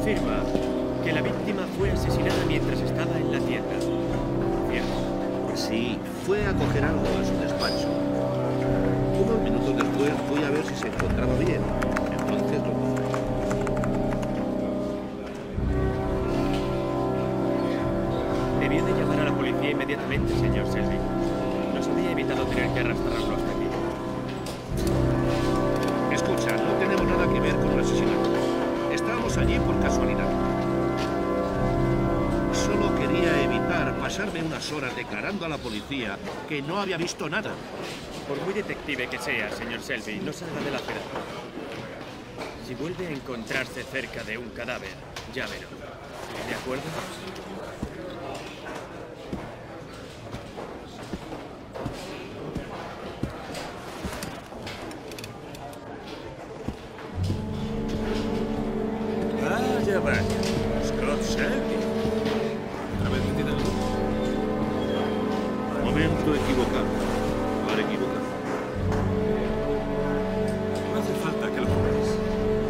afirma que la víctima fue asesinada mientras estaba en la tienda. ¿Cierto? Sí, fue a coger algo a su despacho. Unos minutos después fui a ver si se encontraba bien. Entonces lo cogí. Debió de llamar a la policía inmediatamente, señor Selby. Nos habría evitado tener que arrastrarlo hasta aquí. Escucha, no tenemos nada que ver con el asesinato. Allí por casualidad. Solo quería evitar pasarme unas horas declarando a la policía que no había visto nada. Por muy detective que sea, señor Selby, no salga de la acera. Si vuelve a encontrarse cerca de un cadáver, llámelo. ¿De acuerdo? Vaya, vaya. Scott. Momento equivocado. Lugar equivocado. No hace falta que lo pongas.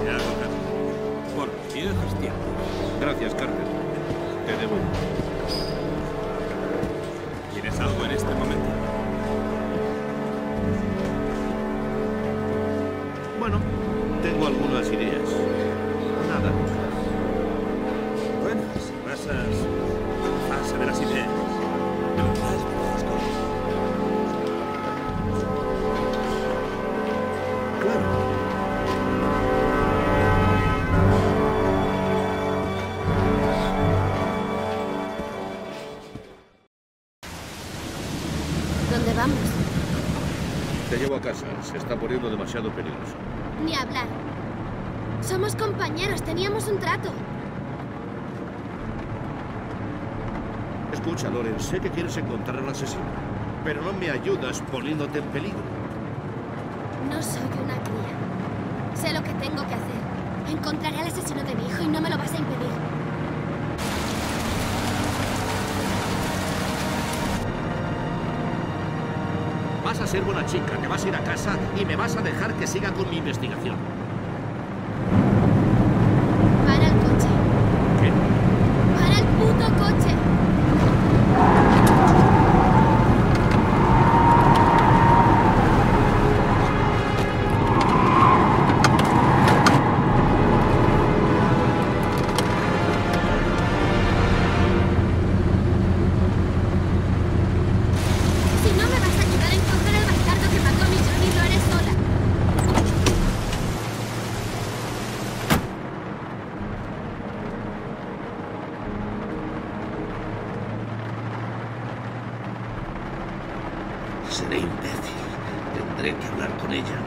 Ya hago. Por viejos tiempos. Gracias, Carter. Te debo. ¿Tienes algo en este momento? Llevo a casa. Se está poniendo demasiado peligroso. Ni hablar. Somos compañeros, teníamos un trato. Escucha, Loren, sé que quieres encontrar al asesino, pero no me ayudas poniéndote en peligro. No soy una cría. Sé lo que tengo que hacer. Encontraré al asesino de mi hijo y no me lo vas a impedir. Vas a ser buena chica, te vas a ir a casa y me vas a dejar que siga con mi investigación. Seré imbécil. Tendré que hablar con ella.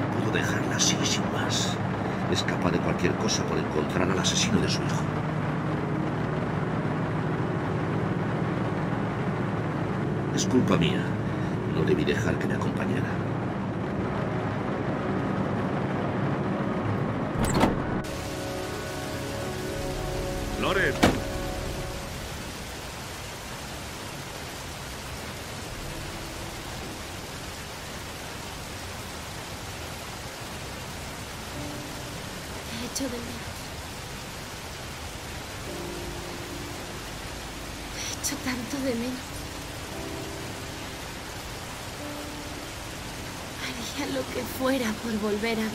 No puedo dejarla así, sin más. Es capaz de cualquier cosa por encontrar al asesino de su hijo. Es culpa mía. No debí dejar que me acompañara. Loren. Echo de menos. Te echo tanto de menos. Haría lo que fuera por volver a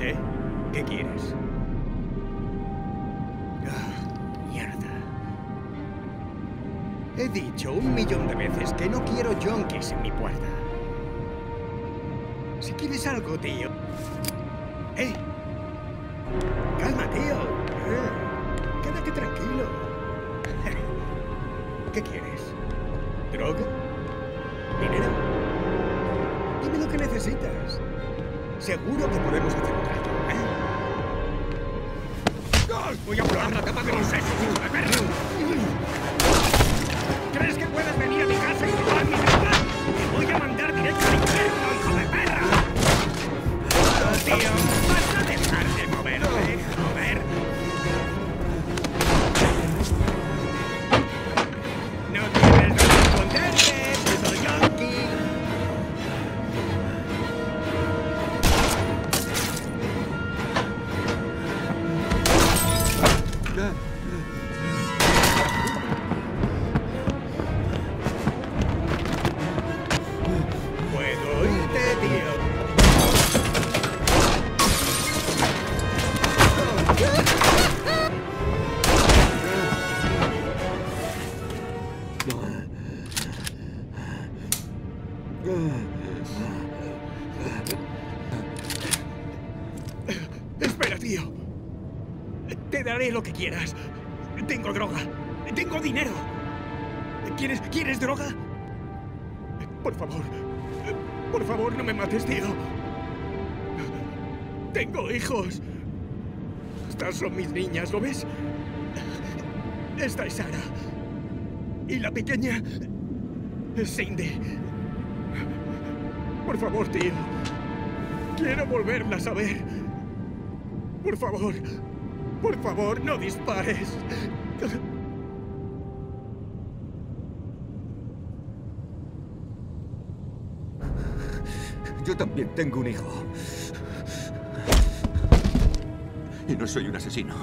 ¿Qué quieres? Ah, mierda. He dicho un millón de veces que no quiero junkies en mi puerta. Si quieres algo, tío... ¡Eh! ¡Calma, tío! Eh, quédate tranquilo. ¿Qué quieres? ¿Droga? ¿Dinero? Dime lo que necesitas. Seguro que podemos hacer un trato, ¿eh? Voy a volar la tapa de los sesos. ¿Crees que puedes venir Te daré lo que quieras. Tengo droga. Tengo dinero. ¿Quieres, ¿Quieres droga? Por favor. Por favor, no me mates, tío. Tengo hijos. Estas son mis niñas, ¿lo ves? Esta es Sara. Y la pequeña es Cindy. Por favor, tío. Quiero volverlas a ver. Por favor. Por favor, no dispares. Yo también tengo un hijo. Y no soy un asesino.